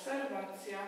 obserwacja.